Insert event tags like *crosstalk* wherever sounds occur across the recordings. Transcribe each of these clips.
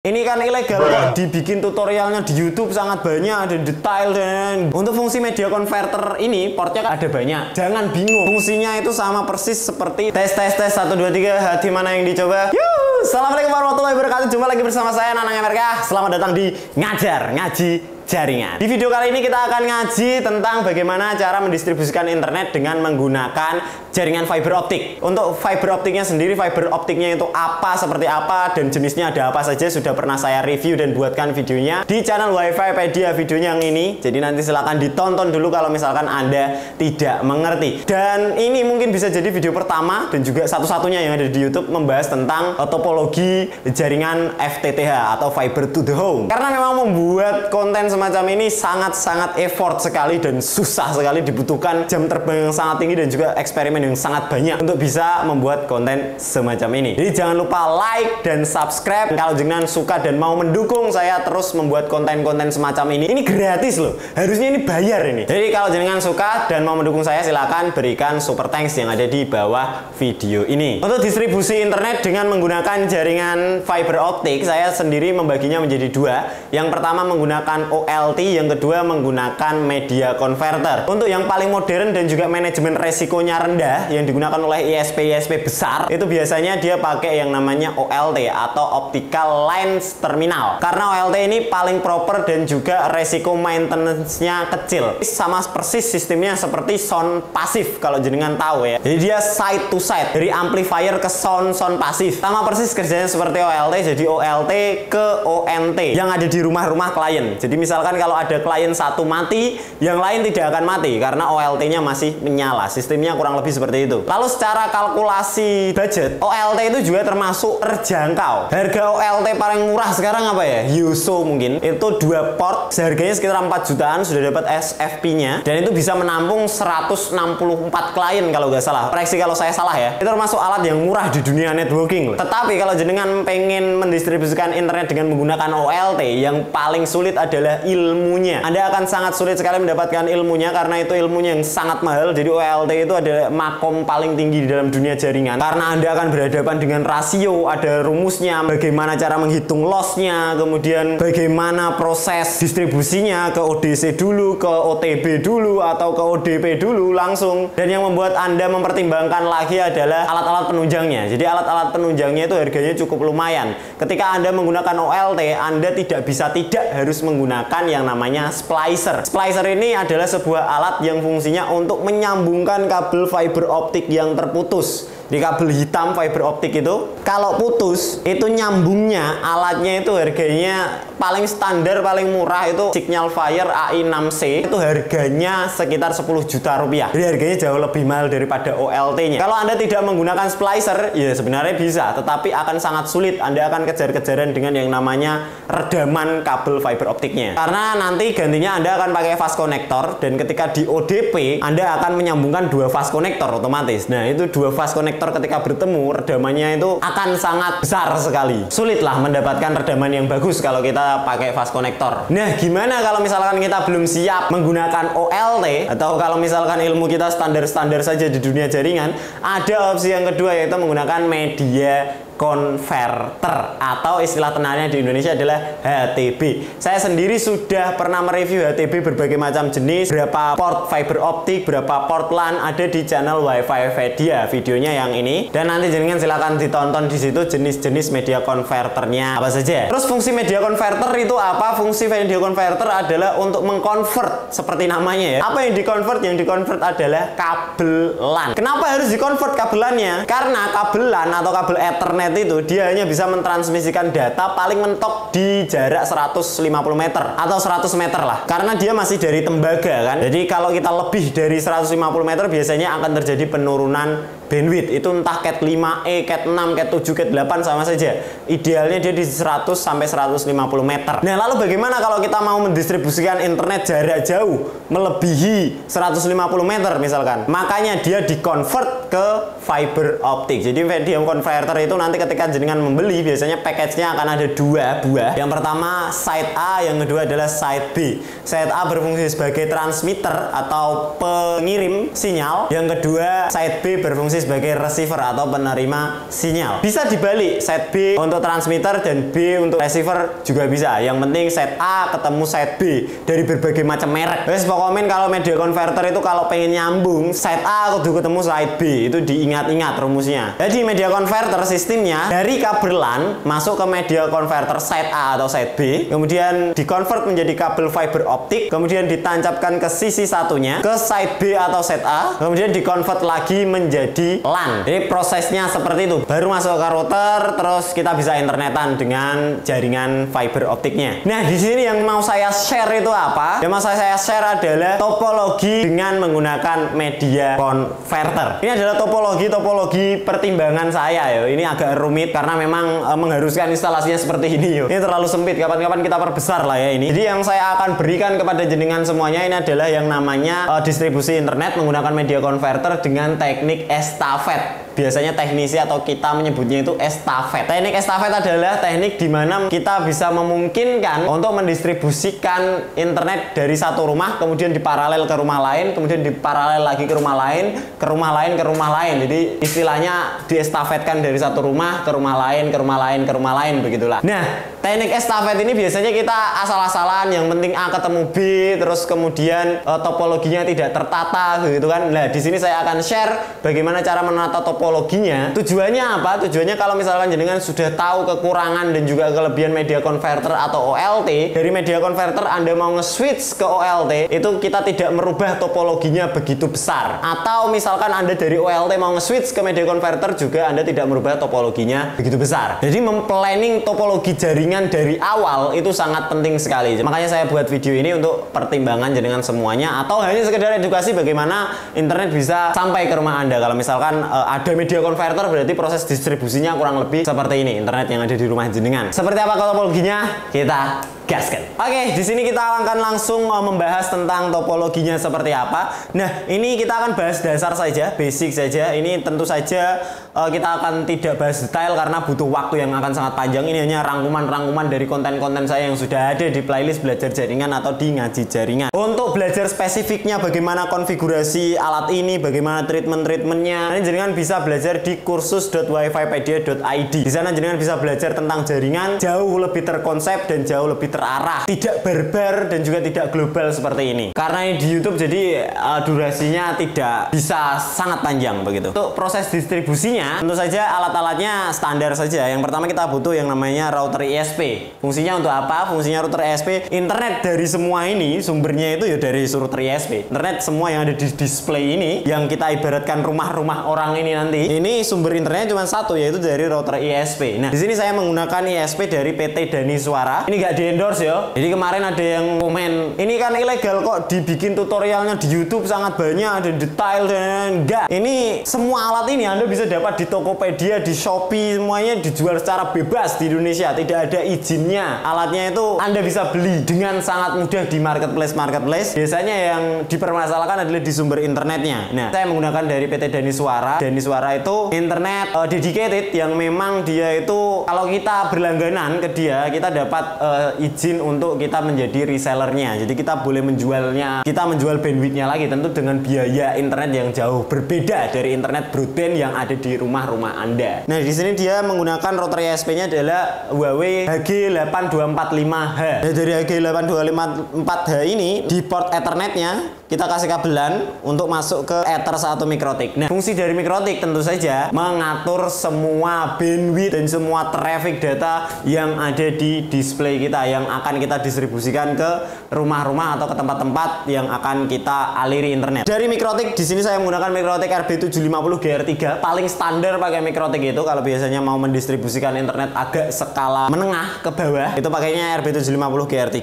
Ini kan ilegal kok dibikin tutorialnya di YouTube sangat banyak ada detail dan untuk fungsi media converter ini portnya kan ada banyak. Jangan bingung. Fungsinya itu sama persis seperti tes tes tes 1 2 3 hati mana yang dicoba. Yuh, Assalamualaikum warahmatullahi wabarakatuh. Jumpa lagi bersama saya Nanang MRK. Selamat datang di Ngajar Ngaji jaringan. Di video kali ini kita akan ngaji tentang bagaimana cara mendistribusikan internet dengan menggunakan jaringan fiber optik. Untuk fiber optiknya sendiri, fiber optiknya itu apa, seperti apa, dan jenisnya ada apa saja sudah pernah saya review dan buatkan videonya di channel Wi-Fi Pedia videonya yang ini. Jadi nanti silahkan ditonton dulu kalau misalkan Anda tidak mengerti. Dan ini mungkin bisa jadi video pertama dan juga satu-satunya yang ada di YouTube membahas tentang topologi jaringan FTTH atau fiber to the home. Karena memang membuat konten semacam ini sangat-sangat effort sekali dan susah sekali dibutuhkan jam terbang yang sangat tinggi dan juga eksperimen yang sangat banyak untuk bisa membuat konten semacam ini. Jadi jangan lupa like dan subscribe kalau jenengan suka dan mau mendukung saya terus membuat konten-konten semacam ini. Ini gratis loh. Harusnya ini bayar ini. Jadi kalau jenengan suka dan mau mendukung saya silahkan berikan super thanks yang ada di bawah video ini. Untuk distribusi internet dengan menggunakan jaringan fiber optik, saya sendiri membaginya menjadi dua. Yang pertama menggunakan OLT, yang kedua menggunakan media converter. Untuk yang paling modern dan juga manajemen resikonya rendah yang digunakan oleh ISP-ISP besar, itu biasanya dia pakai yang namanya OLT atau Optical Lines Terminal. Karena OLT ini paling proper dan juga resiko maintenance-nya kecil. Sama persis sistemnya seperti sound pasif kalau jenengan tahu ya. Jadi dia side to side dari amplifier ke sound sound pasif. Sama persis kerjanya seperti OLT, jadi OLT ke ONT yang ada di rumah-rumah klien. Jadi misal misalkan kalau ada klien satu mati, yang lain tidak akan mati karena OLT-nya masih menyala. Sistemnya kurang lebih seperti itu. Lalu secara kalkulasi budget, OLT itu juga termasuk terjangkau. Harga OLT paling murah sekarang apa ya? Yuso mungkin. Itu dua port, seharganya sekitar 4 jutaan sudah dapat SFP-nya dan itu bisa menampung 164 klien kalau nggak salah. Koreksi kalau saya salah ya. Itu termasuk alat yang murah di dunia networking loh. Tetapi kalau jenengan pengen mendistribusikan internet dengan menggunakan OLT, yang paling sulit adalah ilmunya. Anda akan sangat sulit sekali mendapatkan ilmunya karena itu ilmunya yang sangat mahal. Jadi OLT itu adalah makom paling tinggi di dalam dunia jaringan. Karena Anda akan berhadapan dengan rasio, ada rumusnya, bagaimana cara menghitung lossnya, kemudian bagaimana proses distribusinya ke ODC dulu, ke OTB dulu, atau ke ODP dulu langsung. Dan yang membuat Anda mempertimbangkan lagi adalah alat-alat penunjangnya. Jadi alat-alat penunjangnya itu harganya cukup lumayan. Ketika Anda menggunakan OLT, Anda tidak bisa tidak harus menggunakan menggunakan yang namanya splicer. Splicer ini adalah sebuah alat yang fungsinya untuk menyambungkan kabel fiber optik yang terputus di kabel hitam fiber optik itu kalau putus itu nyambungnya alatnya itu harganya paling standar paling murah itu Signal Fire AI6C itu harganya sekitar 10 juta rupiah. Jadi harganya jauh lebih mahal daripada OLT nya kalau anda tidak menggunakan splicer ya sebenarnya bisa tetapi akan sangat sulit. Anda akan kejar-kejaran dengan yang namanya redaman kabel fiber optiknya. Karena nanti gantinya anda akan pakai fast connector dan ketika di ODP anda akan menyambungkan dua fast connector otomatis. Nah itu dua fast connector konektor ketika bertemu redamannya itu akan sangat besar sekali. Sulitlah mendapatkan redaman yang bagus kalau kita pakai fast connector. Nah, gimana kalau misalkan kita belum siap menggunakan OLT atau kalau misalkan ilmu kita standar-standar saja di dunia jaringan, ada opsi yang kedua yaitu menggunakan media converter atau istilah tenarnya di Indonesia adalah HTB. Saya sendiri sudah pernah mereview HTB berbagai macam jenis, berapa port fiber optik, berapa port LAN ada di channel WiFi Vedia videonya yang ini. Dan nanti jenengan silahkan ditonton di situ jenis-jenis media converternya apa saja. Terus fungsi media converter itu apa? Fungsi media converter adalah untuk mengconvert seperti namanya ya. Apa yang dikonvert? Yang dikonvert adalah kabel LAN. Kenapa harus dikonvert kabelannya? Karena kabel LAN atau kabel Ethernet internet itu dia hanya bisa mentransmisikan data paling mentok di jarak 150 meter atau 100 meter lah. Karena dia masih dari tembaga kan. Jadi kalau kita lebih dari 150 meter biasanya akan terjadi penurunan bandwidth itu entah cat 5E, cat 6, cat 7, cat 8 sama saja. Idealnya dia di 100 sampai 150 meter. Nah, lalu bagaimana kalau kita mau mendistribusikan internet jarak jauh melebihi 150 meter misalkan? Makanya dia di-convert ke fiber optik. Jadi medium converter itu nanti ketika jenengan membeli biasanya package-nya akan ada dua buah. Yang pertama side A, yang kedua adalah side B. Side A berfungsi sebagai transmitter atau pengirim sinyal. Yang kedua side B berfungsi sebagai receiver atau penerima sinyal. Bisa dibalik, set B untuk transmitter dan B untuk receiver juga bisa. Yang penting set A ketemu set B dari berbagai macam merek. Wes pokoknya kalau media converter itu kalau pengen nyambung set A kudu ketemu side B itu diingat-ingat rumusnya. Jadi media converter sistemnya dari kabel LAN masuk ke media converter side A atau side B, kemudian dikonvert menjadi kabel fiber optik, kemudian ditancapkan ke sisi satunya ke side B atau side A, kemudian dikonvert lagi menjadi LAN. Jadi prosesnya seperti itu. Baru masuk ke router, terus kita bisa internetan dengan jaringan fiber optiknya. Nah, di sini yang mau saya share itu apa? Yang mau saya share adalah topologi dengan menggunakan media converter. Ini adalah topologi-topologi pertimbangan saya ya. Ini agak rumit karena memang e, mengharuskan instalasinya seperti ini yo. Ini terlalu sempit. Kapan-kapan kita perbesar lah ya ini. Jadi yang saya akan berikan kepada jenengan semuanya ini adalah yang namanya e, distribusi internet menggunakan media converter dengan teknik estafet biasanya teknisi atau kita menyebutnya itu estafet. Teknik estafet adalah teknik di mana kita bisa memungkinkan untuk mendistribusikan internet dari satu rumah kemudian diparalel ke rumah lain, kemudian diparalel lagi ke rumah lain, ke rumah lain, ke rumah lain. Jadi istilahnya diestafetkan dari satu rumah ke rumah lain, ke rumah lain, ke rumah lain begitulah. Nah, teknik estafet ini biasanya kita asal-asalan yang penting A ketemu B terus kemudian uh, topologinya tidak tertata gitu kan. Nah, di sini saya akan share bagaimana cara menata topologi topologinya tujuannya apa? Tujuannya kalau misalkan jenengan sudah tahu kekurangan dan juga kelebihan media converter atau OLT dari media converter anda mau nge-switch ke OLT itu kita tidak merubah topologinya begitu besar. Atau misalkan anda dari OLT mau nge-switch ke media converter juga anda tidak merubah topologinya begitu besar. Jadi memplanning topologi jaringan dari awal itu sangat penting sekali. Makanya saya buat video ini untuk pertimbangan jenengan semuanya. Atau hanya sekedar edukasi bagaimana internet bisa sampai ke rumah anda. Kalau misalkan uh, ada ada media converter berarti proses distribusinya kurang lebih seperti ini internet yang ada di rumah jenengan. Seperti apa topologinya? Kita gaskan. Oke, di sini kita akan langsung uh, membahas tentang topologinya seperti apa. Nah, ini kita akan bahas dasar saja, basic saja. Ini tentu saja uh, kita akan tidak bahas detail karena butuh waktu yang akan sangat panjang. Ini hanya rangkuman-rangkuman dari konten-konten saya yang sudah ada di playlist belajar jaringan atau di ngaji jaringan. Untuk belajar spesifiknya bagaimana konfigurasi alat ini, bagaimana treatment-treatmentnya, ini jaringan bisa belajar di kursus.wifipedia.id. Di sana jaringan bisa belajar tentang jaringan jauh lebih terkonsep dan jauh lebih ter terarah, tidak barbar dan juga tidak global seperti ini. Karena ini di YouTube jadi uh, durasinya tidak bisa sangat panjang begitu. Untuk proses distribusinya, tentu saja alat-alatnya standar saja. Yang pertama kita butuh yang namanya router ISP. Fungsinya untuk apa? Fungsinya router ISP, internet dari semua ini sumbernya itu ya dari router ISP. Internet semua yang ada di display ini yang kita ibaratkan rumah-rumah orang ini nanti. Ini sumber internetnya cuma satu yaitu dari router ISP. Nah, di sini saya menggunakan ISP dari PT Dani Suara. Ini nggak di endorse ya. Jadi kemarin ada yang komen, ini kan ilegal kok dibikin tutorialnya di YouTube sangat banyak, ada detail dan enggak. Ini semua alat ini Anda bisa dapat di Tokopedia, di Shopee, semuanya dijual secara bebas di Indonesia, tidak ada izinnya. Alatnya itu Anda bisa beli dengan sangat mudah di marketplace-marketplace. Biasanya yang dipermasalahkan adalah di sumber internetnya. Nah, saya menggunakan dari PT Dani Suara. Dani Suara itu internet uh, dedicated yang memang dia itu kalau kita berlangganan ke dia, kita dapat uh, izin untuk kita menjadi resellernya. Jadi kita boleh menjualnya, kita menjual bandwidthnya lagi tentu dengan biaya internet yang jauh berbeda dari internet broadband yang ada di rumah-rumah Anda. Nah, di sini dia menggunakan router ISP-nya adalah Huawei HG8245H. Nah, dari HG8254H ini di port Ethernetnya kita kasih kabelan untuk masuk ke Ether satu mikrotik. Nah, fungsi dari mikrotik tentu saja mengatur semua bandwidth dan semua traffic data yang ada di display kita yang akan kita distribusikan ke rumah-rumah atau ke tempat-tempat yang akan kita aliri internet. Dari mikrotik di sini saya menggunakan mikrotik RB750 GR3 paling standar pakai mikrotik itu kalau biasanya mau mendistribusikan internet agak skala menengah ke bawah itu pakainya RB750 GR3.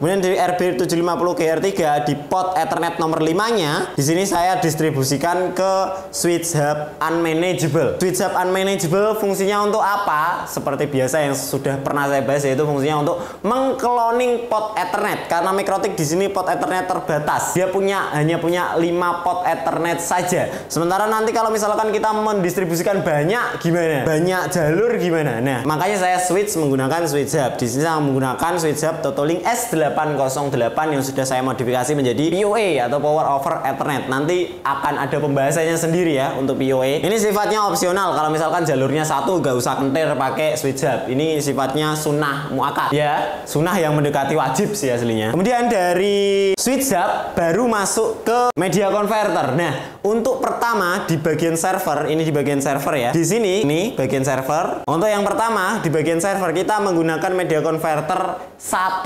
Kemudian dari RB750 GR3 di pot Ethernet Ethernet nomor 5-nya, di sini saya distribusikan ke switch hub unmanageable. Switch hub unmanageable fungsinya untuk apa? Seperti biasa yang sudah pernah saya bahas yaitu fungsinya untuk mengcloning pot Ethernet. Karena mikrotik di sini pot Ethernet terbatas. Dia punya hanya punya 5 pot Ethernet saja. Sementara nanti kalau misalkan kita mendistribusikan banyak gimana? Banyak jalur gimana? Nah, makanya saya switch menggunakan switch hub. Di sini saya menggunakan switch hub Totolink S808 yang sudah saya modifikasi menjadi Atau Power over Ethernet. Nanti akan ada pembahasannya sendiri ya untuk PoE. Ini sifatnya opsional. Kalau misalkan jalurnya satu gak usah kentir pakai switch hub. Ini sifatnya sunnah muakat ya, sunnah yang mendekati wajib sih aslinya. Kemudian dari switch hub baru masuk ke media converter. Nah, untuk pertama di bagian server, ini di bagian server ya. Di sini ini bagian server. Untuk yang pertama di bagian server kita menggunakan media converter 1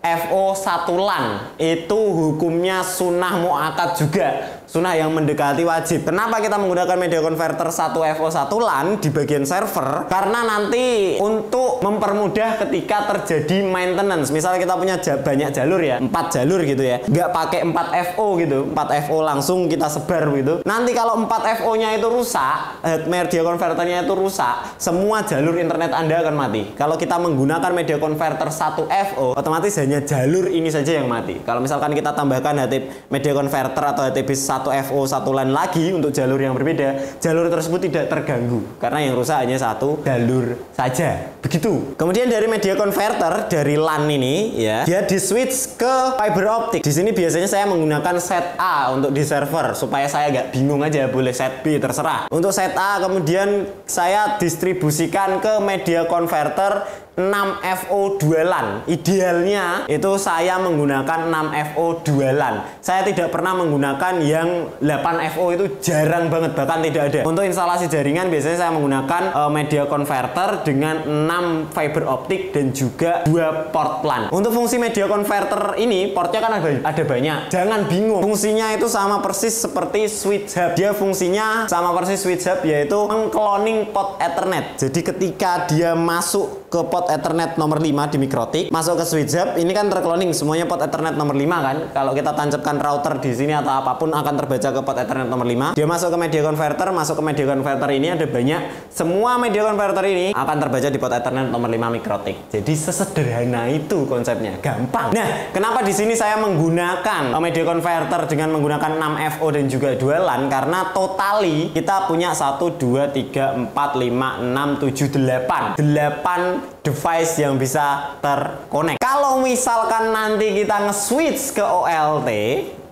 FO 1 LAN. Itu hukumnya sunnah muakat juga sunnah yang mendekati wajib. Kenapa kita menggunakan media converter 1 FO 1 LAN di bagian server? Karena nanti untuk mempermudah ketika terjadi maintenance. Misalnya kita punya banyak jalur ya, 4 jalur gitu ya. Nggak pakai 4 FO gitu, 4 FO langsung kita sebar gitu. Nanti kalau 4 FO-nya itu rusak, media converternya itu rusak, semua jalur internet Anda akan mati. Kalau kita menggunakan media converter 1 FO, otomatis hanya jalur ini saja yang mati. Kalau misalkan kita tambahkan media converter atau HTB 1 satu FO satu LAN lagi untuk jalur yang berbeda, jalur tersebut tidak terganggu karena yang rusak hanya satu jalur saja. Begitu. Kemudian dari media converter dari LAN ini ya, dia di switch ke fiber optik. Di sini biasanya saya menggunakan set A untuk di server supaya saya nggak bingung aja boleh set B terserah. Untuk set A kemudian saya distribusikan ke media converter 6FO dualan. Idealnya itu saya menggunakan 6FO dualan. Saya tidak pernah menggunakan yang 8FO itu jarang banget bahkan tidak ada. Untuk instalasi jaringan biasanya saya menggunakan uh, media converter dengan 6 fiber optik dan juga dua port LAN. Untuk fungsi media converter ini portnya kan ada, ada banyak. Jangan bingung. Fungsinya itu sama persis seperti switch hub. Dia fungsinya sama persis switch hub yaitu mengcloning port Ethernet. Jadi ketika dia masuk ke Ethernet nomor 5 di Mikrotik, masuk ke switch hub, ini kan tercloning semuanya port Ethernet nomor 5 kan. Kalau kita tancapkan router di sini atau apa pun akan terbaca ke port Ethernet nomor 5. Dia masuk ke media converter, masuk ke media converter ini ada banyak. Semua media converter ini akan terbaca di port Ethernet nomor 5 Mikrotik. Jadi sesederhana itu konsepnya, gampang. Nah, kenapa di sini saya menggunakan media converter dengan menggunakan 6 FO dan juga dual LAN karena totali kita punya 1 2 3 4 5 6 7 8. 8 device yang bisa terkonek. Kalau misalkan nanti kita nge-switch ke OLT,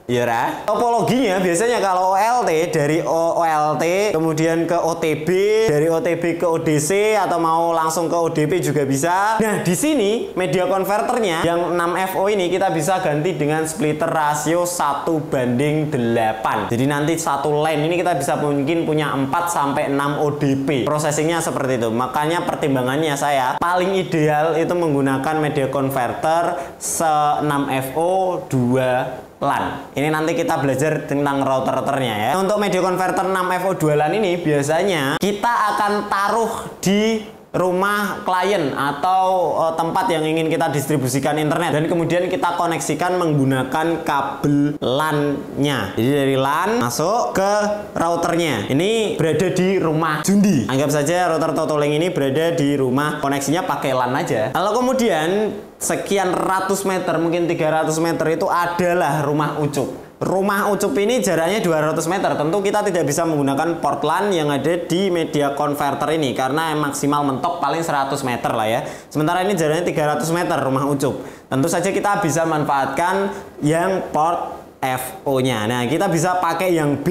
Iya lah. Topologinya biasanya kalau OLT dari OLT kemudian ke OTB, dari OTB ke ODC atau mau langsung ke ODP juga bisa. Nah, di sini media converternya yang 6FO ini kita bisa ganti dengan splitter rasio 1 banding 8. Jadi nanti satu line ini kita bisa mungkin punya 4 sampai 6 ODP. Prosesingnya seperti itu. Makanya pertimbangannya saya paling ideal itu menggunakan media converter se 6FO 2 LAN. Ini nanti kita belajar tentang router-routernya ya. Untuk media converter 6FO2 LAN ini biasanya kita akan taruh di rumah klien atau uh, tempat yang ingin kita distribusikan internet dan kemudian kita koneksikan menggunakan kabel LAN-nya. Jadi dari LAN masuk ke routernya. Ini berada di rumah Jundi. Anggap saja router Totolink ini berada di rumah koneksinya pakai LAN aja. Lalu kemudian sekian ratus meter, mungkin 300 meter itu adalah rumah Ucup. Rumah Ucup ini jaraknya 200 meter. Tentu kita tidak bisa menggunakan port LAN yang ada di media converter ini karena maksimal mentok paling 100 meter lah ya. Sementara ini jaraknya 300 meter rumah Ucup. Tentu saja kita bisa manfaatkan yang port FO-nya. Nah, kita bisa pakai yang B,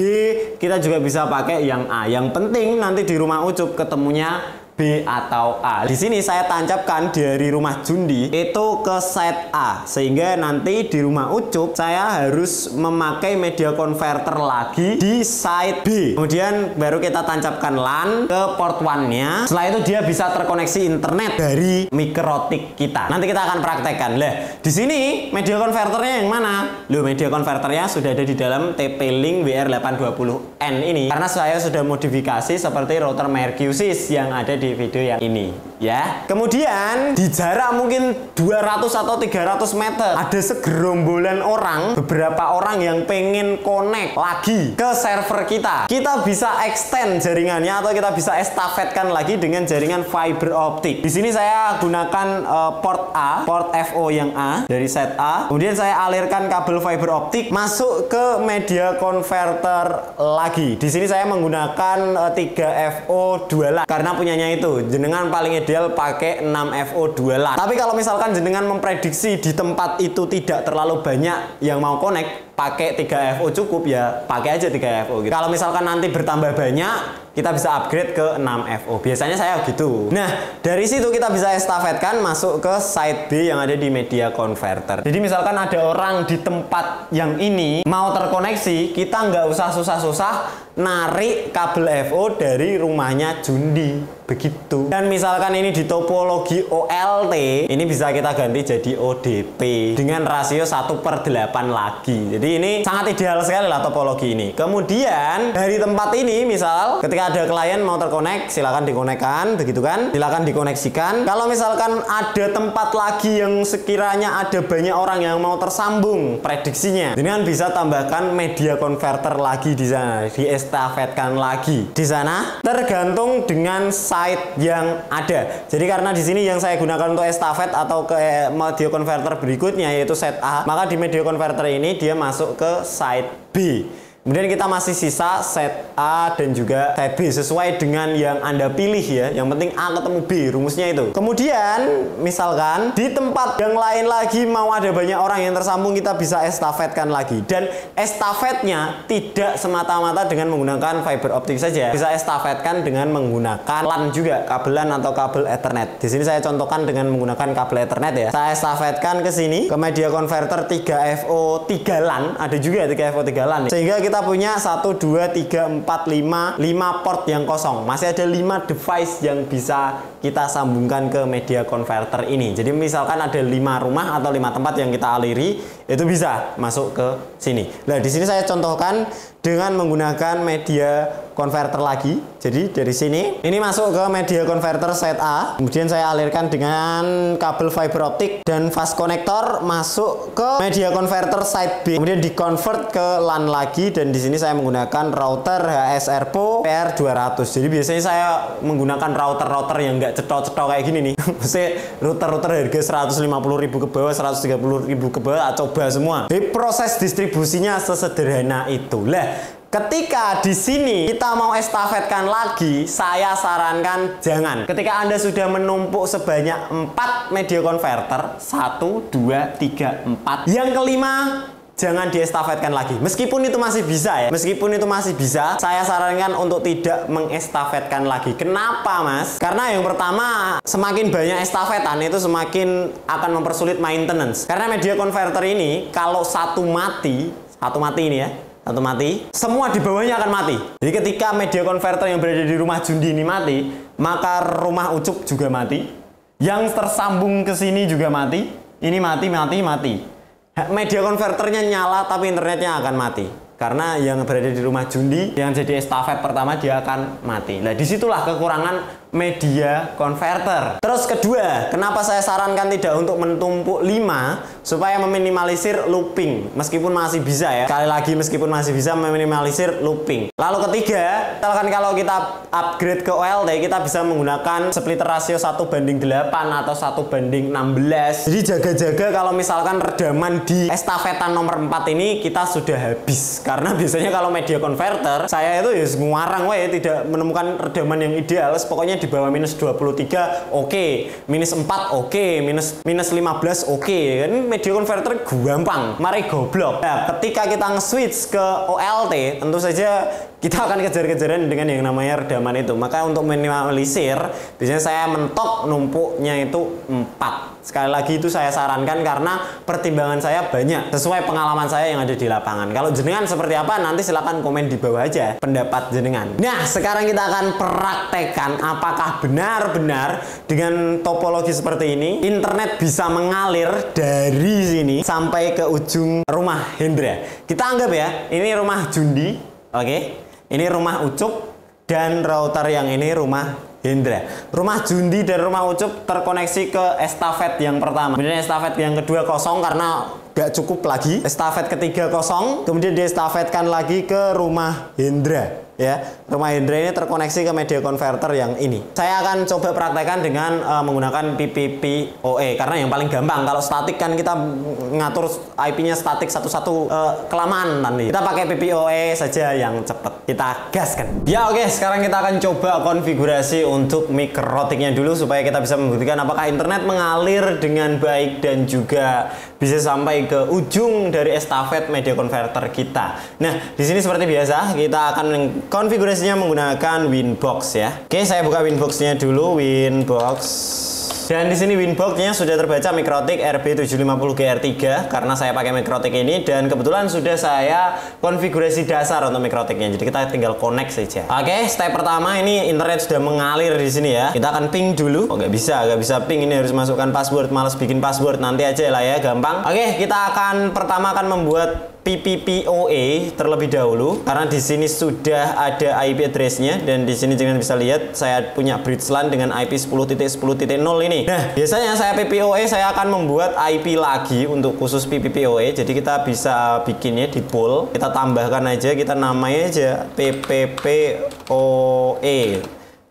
kita juga bisa pakai yang A. Yang penting nanti di rumah Ucup ketemunya B atau A. Di sini saya tancapkan dari rumah Jundi itu ke side A sehingga nanti di rumah Ucup saya harus memakai media converter lagi di side B. Kemudian baru kita tancapkan LAN ke port 1-nya. Setelah itu dia bisa terkoneksi internet dari mikrotik kita. Nanti kita akan praktekkan. Lah, di sini media converternya yang mana? Loh, media converternya sudah ada di dalam TP-Link WR820N ini. Karena saya sudah modifikasi seperti router Mercusis yang ada di di video yang ini ya. Kemudian di jarak mungkin 200 atau 300 meter ada segerombolan orang, beberapa orang yang pengen connect lagi ke server kita. Kita bisa extend jaringannya atau kita bisa estafetkan lagi dengan jaringan fiber optik. Di sini saya gunakan uh, port A, port FO yang A dari set A. Kemudian saya alirkan kabel fiber optik masuk ke media converter lagi. Di sini saya menggunakan uh, 3FO 2 LAN karena punyanya itu jenengan paling ideal pakai 6FO 2 LAN. Tapi kalau misalkan jenengan memprediksi di tempat itu tidak terlalu banyak yang mau connect, pakai 3FO cukup ya pakai aja 3FO gitu. Kalau misalkan nanti bertambah banyak kita bisa upgrade ke 6FO. Biasanya saya gitu. Nah, dari situ kita bisa estafetkan masuk ke site B yang ada di media converter. Jadi misalkan ada orang di tempat yang ini mau terkoneksi, kita nggak usah susah-susah narik kabel FO dari rumahnya Jundi begitu dan misalkan ini di topologi OLT ini bisa kita ganti jadi ODP dengan rasio 1 per 8 lagi jadi ini sangat ideal sekali lah topologi ini. Kemudian dari tempat ini misal ketika ada klien mau terkonek silakan dikonekkan begitu kan? Silakan dikoneksikan. Kalau misalkan ada tempat lagi yang sekiranya ada banyak orang yang mau tersambung prediksinya dengan bisa tambahkan media converter lagi di sana diestafetkan lagi di sana tergantung dengan site yang ada. Jadi karena di sini yang saya gunakan untuk estafet atau ke media converter berikutnya yaitu set A, maka di media converter ini dia masuk ke site B. Kemudian kita masih sisa set A dan juga set B sesuai dengan yang Anda pilih ya. Yang penting A ketemu B, rumusnya itu. Kemudian misalkan di tempat yang lain lagi mau ada banyak orang yang tersambung kita bisa estafetkan lagi. Dan estafetnya tidak semata-mata dengan menggunakan fiber optik saja. Bisa estafetkan dengan menggunakan LAN juga, kabelan atau kabel Ethernet. Di sini saya contohkan dengan menggunakan kabel Ethernet ya. Saya estafetkan ke sini ke media converter 3FO 3 LAN, ada juga 3FO 3 LAN. Sehingga kita kita punya 1, 2, 3, 4, 5 5 port yang kosong. Masih ada 5 device yang bisa kita sambungkan ke media converter ini jadi misalkan ada 5 rumah atau 5 tempat yang kita aliri itu bisa masuk ke sini nah di sini saya contohkan dengan menggunakan media converter lagi. Jadi dari sini ini masuk ke media converter set A. Kemudian saya alirkan dengan kabel fiber optik dan fast connector masuk ke media converter side B. Kemudian di convert ke LAN lagi dan di sini saya menggunakan router HS Airpo PR200. Jadi biasanya saya menggunakan router-router yang enggak cetok-cetok kayak gini nih. *laughs* Maksudnya router-router harga 150.000 ke bawah, 130.000 ke bawah, coba semua. Jadi proses distribusinya sesederhana itu. Lah, Ketika di sini kita mau estafetkan lagi, saya sarankan jangan. Ketika Anda sudah menumpuk sebanyak 4 media converter, 1, 2, 3, 4. Yang kelima, jangan diestafetkan lagi. Meskipun itu masih bisa ya, meskipun itu masih bisa, saya sarankan untuk tidak mengestafetkan lagi. Kenapa mas? Karena yang pertama, semakin banyak estafetan itu semakin akan mempersulit maintenance. Karena media converter ini, kalau satu mati, satu mati ini ya, atau mati, semua di bawahnya akan mati. Jadi ketika media converter yang berada di rumah Jundi ini mati, maka rumah Ucup juga mati. Yang tersambung ke sini juga mati. Ini mati, mati, mati. Media converternya nyala tapi internetnya akan mati. Karena yang berada di rumah Jundi yang jadi estafet pertama dia akan mati. Nah di situlah kekurangan media converter. Terus kedua, kenapa saya sarankan tidak untuk mentumpuk 5 supaya meminimalisir looping meskipun masih bisa ya. Sekali lagi meskipun masih bisa meminimalisir looping. Lalu ketiga, misalkan kalau kita upgrade ke OLT kita bisa menggunakan splitter rasio 1 banding 8 atau 1 banding 16. Jadi jaga-jaga kalau misalkan redaman di estafetan nomor 4 ini kita sudah habis. Karena biasanya kalau media converter saya itu ya nguarang ya tidak menemukan redaman yang ideal. Pokoknya di bawah minus 23 oke okay. minus 4 oke okay. minus minus 15 oke okay. kan media converter gampang mari goblok nah ketika kita nge-switch ke OLT tentu saja kita akan kejar-kejaran dengan yang namanya redaman itu maka untuk minimalisir biasanya saya mentok numpuknya itu 4 Sekali lagi itu saya sarankan karena pertimbangan saya banyak sesuai pengalaman saya yang ada di lapangan. Kalau jenengan seperti apa nanti silahkan komen di bawah aja pendapat jenengan. Nah sekarang kita akan praktekkan apakah benar-benar dengan topologi seperti ini internet bisa mengalir dari sini sampai ke ujung rumah Hendra. Kita anggap ya ini rumah Jundi, oke? Okay? Ini rumah Ucup dan router yang ini rumah Hendra. Rumah Jundi dan rumah Ucup terkoneksi ke estafet yang pertama. Kemudian estafet yang kedua kosong karena gak cukup lagi. Estafet ketiga kosong, kemudian diestafetkan lagi ke rumah Hendra ya rumah Hendra ini terkoneksi ke media converter yang ini. Saya akan coba praktekkan dengan uh, menggunakan PPPoE karena yang paling gampang. Kalau statik kan kita ngatur IP-nya statik satu-satu uh, kelamaan nanti. Kita pakai PPOE saja yang cepat. Kita gaskan. Ya oke. Okay, sekarang kita akan coba konfigurasi untuk mikrotiknya dulu supaya kita bisa membuktikan apakah internet mengalir dengan baik dan juga bisa sampai ke ujung dari estafet media converter kita nah di sini seperti biasa kita akan konfigurasinya menggunakan Winbox ya. Oke, saya buka Winboxnya dulu, Winbox. Dan di sini Winboxnya sudah terbaca Mikrotik RB750GR3 karena saya pakai Mikrotik ini dan kebetulan sudah saya konfigurasi dasar untuk Mikrotiknya. Jadi kita tinggal connect saja. Oke, step pertama ini internet sudah mengalir di sini ya. Kita akan ping dulu. Oh, nggak bisa, nggak bisa ping. Ini harus masukkan password. Males bikin password nanti aja lah ya, gampang. Oke, kita akan pertama akan membuat PPPoE terlebih dahulu karena di sini sudah ada IP address-nya dan di sini jangan bisa lihat saya punya bridge LAN dengan IP 10.10.0 ini. Nah, biasanya saya PPOE saya akan membuat IP lagi untuk khusus PPPoE. Jadi kita bisa bikinnya di pool. Kita tambahkan aja kita namanya aja PPPoE.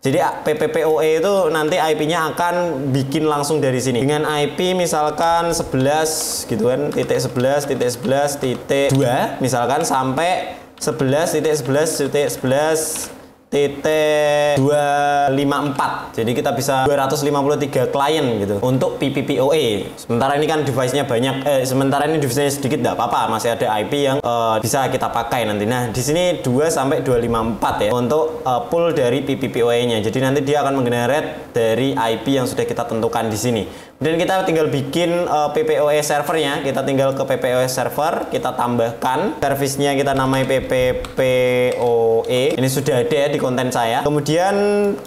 Jadi PPPoE itu nanti IP-nya akan bikin langsung dari sini. Dengan IP misalkan 11 gitu kan, titik 11, titik 11, titik 2 misalkan sampai 11 titik 11 titik 11 titik 254 jadi kita bisa 253 klien gitu untuk PPPoE sementara ini kan device-nya banyak eh, sementara ini device-nya sedikit tidak apa-apa. Masih ada IP yang uh, bisa kita pakai nanti. Nah di sini 2 sampai 254 ya untuk uh, pool dari PPPoE-nya jadi nanti dia akan menggenerate dari IP yang sudah kita tentukan di sini dan kita tinggal bikin uh, PPOE servernya. Kita tinggal ke PPOE server kita tambahkan. Servisnya kita namai PPPoE ini sudah ada ya di konten saya. Kemudian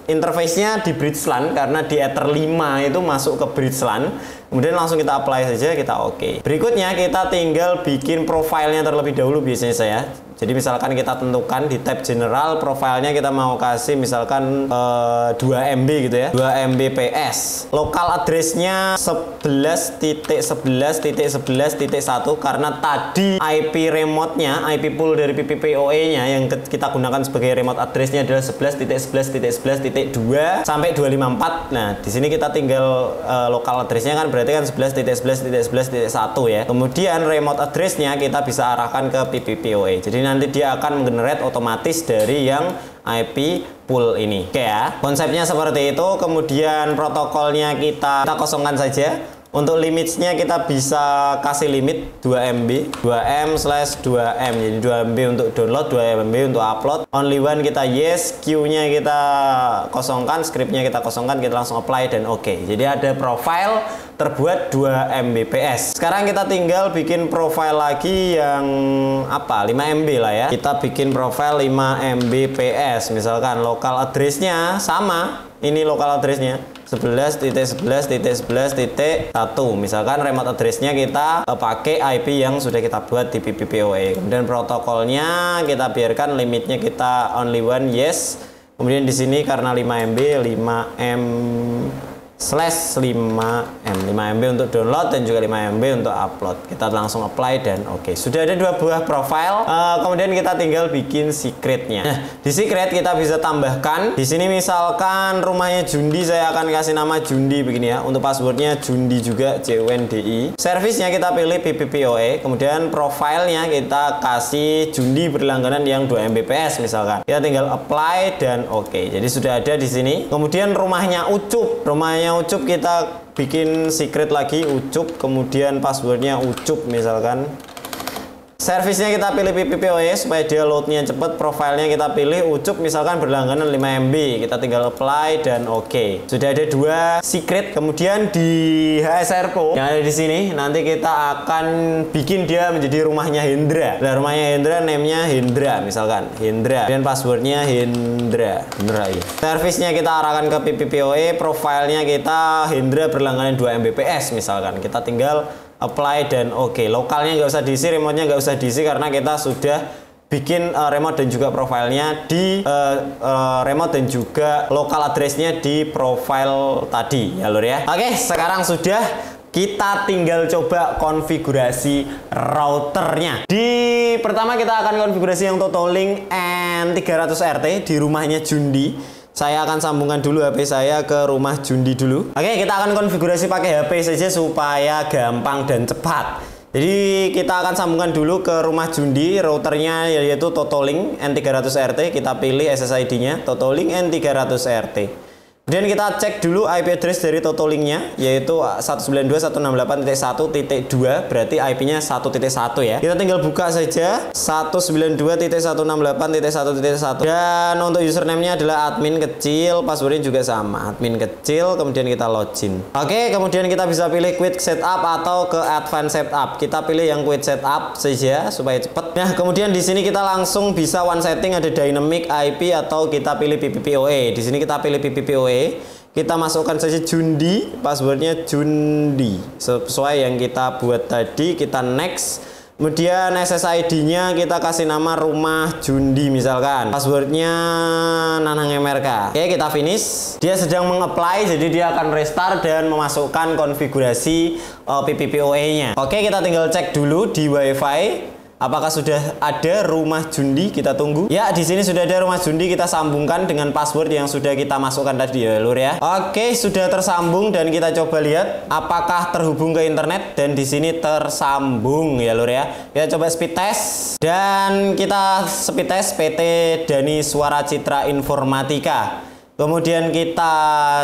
interface-nya di bridge LAN karena di Ether 5 itu masuk ke bridge LAN kemudian langsung kita apply saja kita oke. Okay. berikutnya kita tinggal bikin profilnya terlebih dahulu biasanya saya jadi misalkan kita tentukan di tab general profilnya kita mau kasih misalkan uh, 2 MB gitu ya. 2 MB PS lokal addressnya 11.11.11.1 karena tadi IP remote-nya IP pool dari PPPoE nya yang kita gunakan sebagai remote addressnya adalah 11.11.11.2 sampai 254 nah di sini kita tinggal uh, lokal addressnya kan berarti kan 11.11.11.1 ya. Kemudian remote addressnya kita bisa arahkan ke PPPoE jadi nanti dia akan menggenerate otomatis dari yang IP pool ini. Oke ya, konsepnya seperti itu. Kemudian protokolnya kita, kita kosongkan saja. Untuk limitnya kita bisa kasih limit 2 MB, 2M slash 2M. Jadi 2 MB untuk download, 2 MB untuk upload. Only one kita yes, queue-nya kita kosongkan, scriptnya kita kosongkan, kita langsung apply dan oke. Okay. Jadi ada profile terbuat 2 Mbps. Sekarang kita tinggal bikin profile lagi yang apa? 5 MB lah ya. Kita bikin profile 5 Mbps. Misalkan lokal addressnya sama. Ini lokal addressnya 11 titik 11 titik 11 titik 1 misalkan remote addressnya kita uh, pakai IP yang sudah kita buat di PPPoE kemudian protokolnya kita biarkan limitnya kita only one yes. Kemudian di sini karena 5 MB 5M slash 5M 5MB untuk download dan juga 5MB untuk upload. Kita langsung apply dan oke. Okay. sudah ada dua buah profile uh, kemudian kita tinggal bikin secretnya. Nah di secret kita bisa tambahkan. Di sini misalkan rumahnya Jundi saya akan kasih nama Jundi begini ya. Untuk passwordnya Jundi juga J U N D I. Servisnya kita pilih PPPoE kemudian profilnya kita kasih Jundi berlangganan yang 2 Mbps misalkan. Kita tinggal apply dan oke. Okay. jadi sudah ada di sini. Kemudian rumahnya Ucup. Rumahnya namanya ucup kita bikin secret lagi ucup kemudian passwordnya ucup misalkan Servisnya kita pilih PPPoE supaya dia loadnya cepat. Profilnya kita pilih ucup misalkan berlangganan 5 MB. Kita tinggal apply dan oke. Okay. Sudah ada dua secret. Kemudian di HSR Pro yang ada di sini nanti kita akan bikin dia menjadi rumahnya Hendra. Nah, rumahnya Hendra name-nya Hendra misalkan. Hendra. Dan passwordnya Hendra. Hendra ya. Servisnya kita arahkan ke PPPoE. Profilnya kita Hendra berlangganan 2 Mbps misalkan. Kita tinggal apply dan oke. Okay. lokalnya nggak usah diisi remote-nya nggak usah diisi karena kita sudah bikin uh, remote dan juga profilnya di uh, uh, remote dan juga lokal addressnya di profile tadi. Ya lur ya. Oke sekarang sudah kita tinggal coba konfigurasi routernya. Di pertama kita akan konfigurasi yang Totolink N300RT di rumahnya Jundi saya akan sambungkan dulu HP saya ke rumah Jundi dulu oke kita akan konfigurasi pakai HP saja supaya gampang dan cepat jadi kita akan sambungkan dulu ke rumah Jundi, routernya yaitu Totolink N300RT. Kita pilih SSID-nya Totolink N300RT. Kemudian kita cek dulu IP address dari Totolinknya yaitu 192.168.1.2 berarti IP-nya 1.1 ya. Kita tinggal buka saja 192.168.1.1 dan untuk username-nya adalah admin kecil, passwordnya juga sama, admin kecil, kemudian kita login. Oke, kemudian kita bisa pilih quick setup atau ke advanced setup. Kita pilih yang quick setup saja supaya cepat. Nah, kemudian di sini kita langsung bisa one setting ada dynamic IP atau kita pilih PPPoE. Di sini kita pilih PPPoE kita masukkan saja Jundi passwordnya Jundi. Sesuai yang kita buat tadi kita next. Kemudian SSID nya kita kasih nama rumah Jundi misalkan. Passwordnya Nanang MRK oke kita finish. Dia sedang mengapply jadi dia akan restart dan memasukkan konfigurasi uh, PPPoE nya oke kita tinggal cek dulu di WiFi Apakah sudah ada rumah Jundi? Kita tunggu. Ya, di sini sudah ada rumah Jundi. Kita sambungkan dengan password yang sudah kita masukkan tadi ya, Lur ya. Oke, sudah tersambung dan kita coba lihat apakah terhubung ke internet dan di sini tersambung ya, Lur ya. Kita coba speed test dan kita speed test PT Dani Suara Citra Informatika. Kemudian kita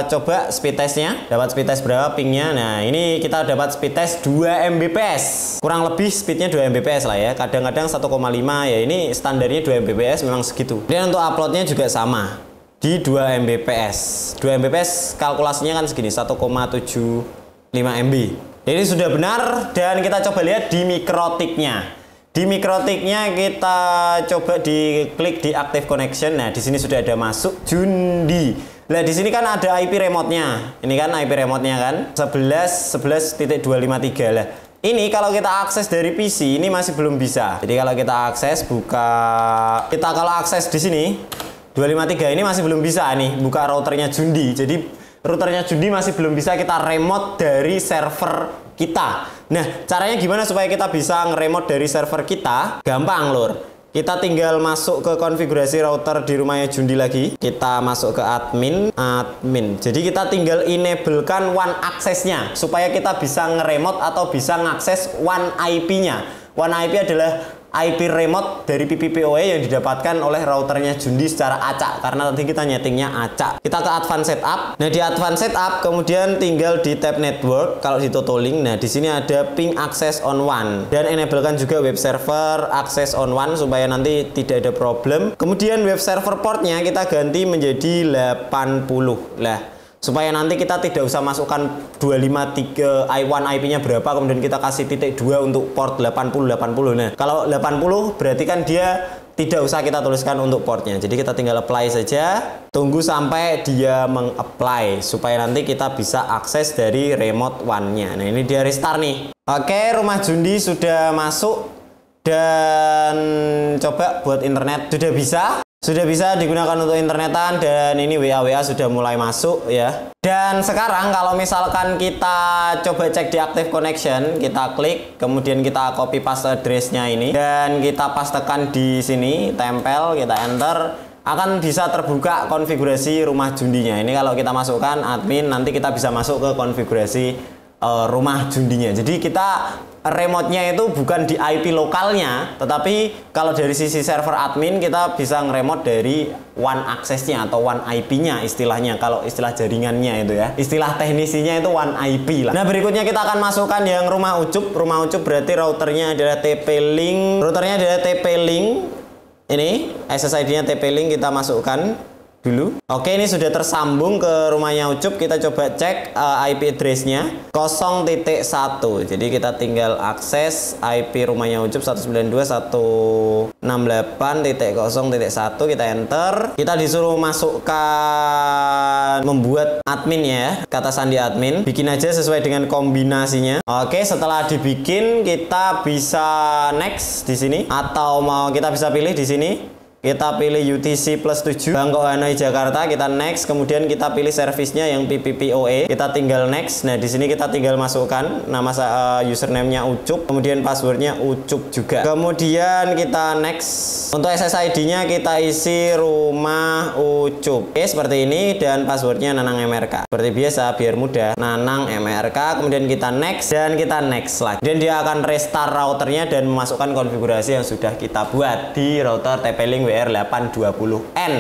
coba speed testnya, dapat speed test berapa pingnya. Nah ini kita dapat speed test 2 Mbps, kurang lebih speednya 2 Mbps lah ya. Kadang-kadang 1,5 ya ini standarnya 2 Mbps memang segitu. Dan untuk uploadnya juga sama di 2 Mbps. 2 Mbps kalkulasinya kan segini 1,75 MB. Jadi sudah benar dan kita coba lihat di mikrotiknya. Di mikrotiknya kita coba diklik di active connection. Nah, di sini sudah ada masuk Jundi. Nah, di sini kan ada IP remote-nya. Ini kan IP remote-nya kan 11 11.253 lah. Ini kalau kita akses dari PC ini masih belum bisa. Jadi kalau kita akses buka kita kalau akses di sini 253 ini masih belum bisa nih buka routernya Jundi. Jadi routernya Jundi masih belum bisa kita remote dari server kita. Nah, caranya gimana supaya kita bisa nge-remote dari server kita? Gampang, Lur. Kita tinggal masuk ke konfigurasi router di rumahnya Jundi lagi. Kita masuk ke admin, admin. Jadi kita tinggal enablekan one access-nya supaya kita bisa nge-remote atau bisa ngakses one IP-nya. One IP adalah IP remote dari PPPoE yang didapatkan oleh routernya Jundi secara acak karena nanti kita nyetingnya acak. Kita ke advanced setup. Nah, di advanced setup kemudian tinggal di tab network kalau di Totolink. Nah, di sini ada ping access on one dan enablekan juga web server access on one supaya nanti tidak ada problem. Kemudian web server portnya kita ganti menjadi 80. Lah, supaya nanti kita tidak usah masukkan 253 i1 IP-nya berapa kemudian kita kasih titik 2 untuk port 80 80 nah kalau 80 berarti kan dia tidak usah kita tuliskan untuk portnya. Jadi kita tinggal apply saja. Tunggu sampai dia mengapply supaya nanti kita bisa akses dari remote one nya nah ini dia restart nih. Oke rumah Jundi sudah masuk. Dan coba buat internet. Sudah bisa sudah bisa digunakan untuk internetan dan ini WA-WA sudah mulai masuk ya. Dan sekarang kalau misalkan kita coba cek di Active Connection, kita klik, kemudian kita copy paste addressnya ini dan kita pastekan di sini, tempel, kita enter, akan bisa terbuka konfigurasi rumah jundinya. Ini kalau kita masukkan admin, nanti kita bisa masuk ke konfigurasi uh, rumah jundinya. Jadi kita remote-nya itu bukan di IP lokalnya, tetapi kalau dari sisi server admin kita bisa ngeremote dari one access-nya atau one IP-nya istilahnya kalau istilah jaringannya itu ya. Istilah teknisinya itu one IP lah. Nah, berikutnya kita akan masukkan yang rumah ucup. Rumah ucup berarti routernya adalah TP-Link. Routernya adalah TP-Link. Ini SSID-nya TP-Link kita masukkan dulu. Oke, ini sudah tersambung ke rumahnya Ucup. Kita coba cek uh, IP address-nya 0.1. Jadi kita tinggal akses IP rumahnya Ucup 192.168.0.1 kita enter. Kita disuruh masukkan membuat admin ya, kata sandi admin. Bikin aja sesuai dengan kombinasinya. Oke, setelah dibikin kita bisa next di sini atau mau kita bisa pilih di sini kita pilih UTC plus 7 Bangkok Hanoi Jakarta. Kita next kemudian kita pilih servisnya yang PPPoE kita tinggal next. Nah di sini kita tinggal masukkan nama uh, username-nya Ucup kemudian passwordnya Ucup juga. Kemudian kita next. Untuk SSID-nya kita isi rumah Ucup. Oke seperti ini dan passwordnya Nanang MRK seperti biasa biar mudah. Nanang MRK kemudian kita next dan kita next lagi. Dan dia akan restart routernya dan memasukkan konfigurasi yang sudah kita buat di router TP-Link WR820N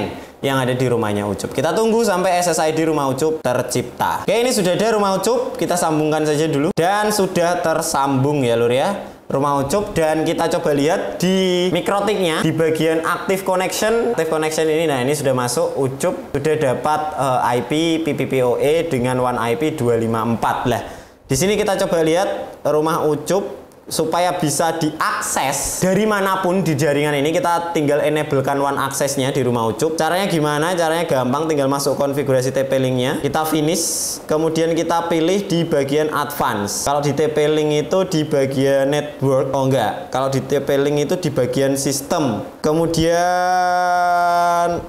yang ada di rumahnya Ucup. Kita tunggu sampai SSID rumah Ucup tercipta. Oke, ini sudah ada rumah Ucup. Kita sambungkan saja dulu. Dan sudah tersambung ya lur ya rumah Ucup dan kita coba lihat di mikrotiknya di bagian active connection active connection ini nah ini sudah masuk Ucup sudah dapat uh, IP PPPoE dengan one IP 254 lah di sini kita coba lihat rumah Ucup supaya bisa diakses dari mana pun di jaringan ini kita tinggal enablekan one accessnya di rumah ucup. Caranya gimana? Caranya gampang tinggal masuk konfigurasi TP-Link-nya kita finish kemudian kita pilih di bagian advance. Kalau di TP-Link itu di bagian network oh enggak. Kalau di TP-Link itu di bagian sistem. Kemudian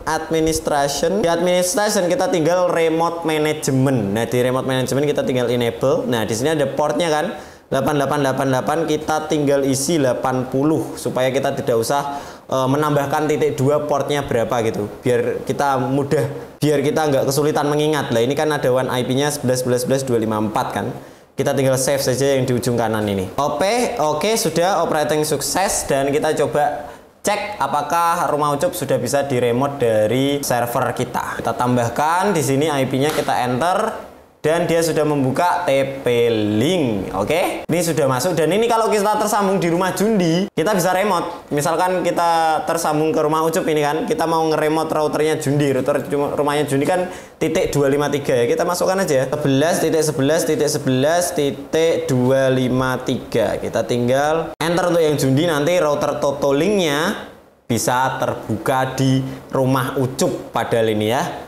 administration. Di administration kita tinggal remote management. Nah di remote management kita tinggal enable. Nah di sini ada portnya kan 8888 kita tinggal isi 80 supaya kita tidak usah e, menambahkan titik dua portnya berapa gitu. Biar kita mudah biar kita nggak kesulitan mengingat. Lah ini kan ada one IP nya 11 11 11 254 kan. Kita tinggal save saja yang di ujung kanan ini. Oke oke sudah operating sukses dan kita coba cek apakah rumah ucup sudah bisa di remote dari server kita. Kita tambahkan di sini IP nya kita enter dan dia sudah membuka TP-Link. Oke, okay? ini sudah masuk dan ini kalau kita tersambung di rumah Jundi, kita bisa remote. Misalkan kita tersambung ke rumah Ucup ini kan, kita mau nge-remote routernya Jundi, router rumahnya Jundi kan titik 253 ya. Kita masukkan aja 11 titik 11 titik 11 titik 253. Kita tinggal enter untuk yang Jundi nanti router Totolink-nya bisa terbuka di rumah Ucup padahal ini ya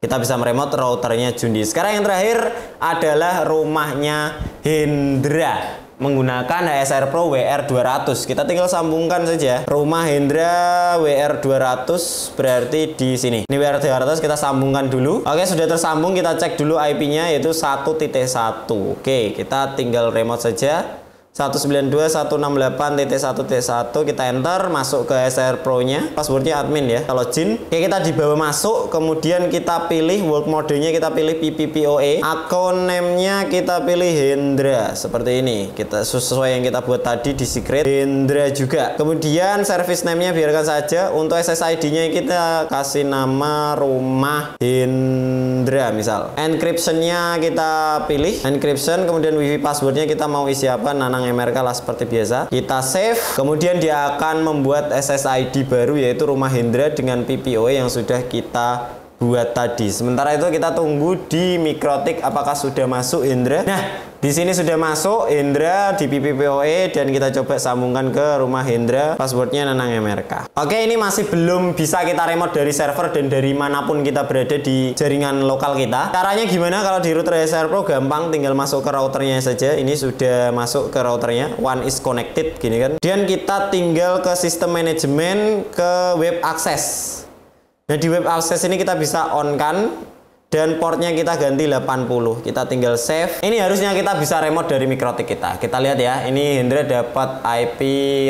kita bisa meremote routernya Jundi. Sekarang yang terakhir adalah rumahnya Hendra menggunakan HSR Pro WR200. Kita tinggal sambungkan saja. Rumah Hendra WR200 berarti di sini. Ini WR200 kita sambungkan dulu. Oke, sudah tersambung. Kita cek dulu IP-nya yaitu 1.1. Oke, kita tinggal remote saja. 192.168.1.1 kita enter masuk ke SR Pro nya passwordnya admin ya. Kalau Jin oke kita di bawah masuk kemudian kita pilih work modenya kita pilih PPPoE akun name nya kita pilih Hendra seperti ini. Kita sesuai yang kita buat tadi di secret. Hendra juga. Kemudian service name nya biarkan saja. Untuk SSID nya kita kasih nama rumah Hendra misal. Encryption nya kita pilih. Encryption kemudian wifi passwordnya kita mau isi apa Nana Anang MRK lah seperti biasa. Kita save, kemudian dia akan membuat SSID baru yaitu Rumah Hendra dengan PPOE yang sudah kita buat tadi. Sementara itu kita tunggu di Mikrotik apakah sudah masuk Hendra. Nah, di sini sudah masuk Hendra di PPPoE dan kita coba sambungkan ke rumah Hendra. Passwordnya Nanang MRK. Oke, ini masih belum bisa kita remote dari server dan dari mana pun kita berada di jaringan lokal kita. Caranya gimana kalau di router SR Pro gampang tinggal masuk ke routernya saja. Ini sudah masuk ke routernya. One is connected gini kan. Dan kita tinggal ke sistem manajemen ke web access. Nah di web access ini kita bisa on kan dan portnya kita ganti 80 kita tinggal save. Ini harusnya kita bisa remote dari mikrotik kita. Kita lihat ya ini Hendra dapat IP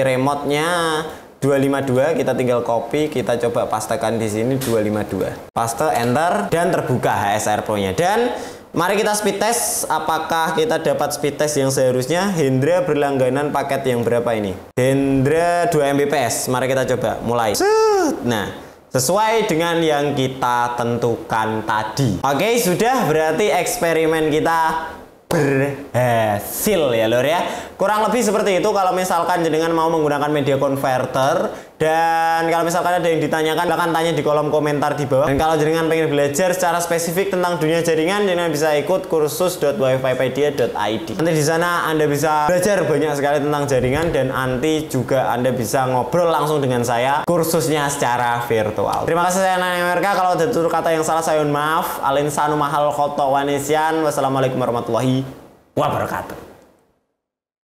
remote nya 252 kita tinggal copy. Kita coba pastekan di sini 252 paste enter dan terbuka HSR Pro nya dan Mari kita speed test. Apakah kita dapat speed test yang seharusnya? Hendra berlangganan paket yang berapa ini? Hendra 2 Mbps. Mari kita coba mulai. Nah sesuai dengan yang kita tentukan tadi. Oke, sudah berarti eksperimen kita berhasil ya lor ya kurang lebih seperti itu kalau misalkan jenengan mau menggunakan media converter dan kalau misalkan ada yang ditanyakan silahkan tanya di kolom komentar di bawah. Dan kalau jenengan pengen belajar secara spesifik tentang dunia jaringan jenengan bisa ikut kursus.wifipedia.id nanti di sana anda bisa belajar banyak sekali tentang jaringan dan nanti juga anda bisa ngobrol langsung dengan saya kursusnya secara virtual. Terima kasih saya Nana Amerika kalau ada tutur kata yang salah saya mohon maaf. Alin sanu mahal koto wanesian wassalamualaikum warahmatullahi wabarakatuh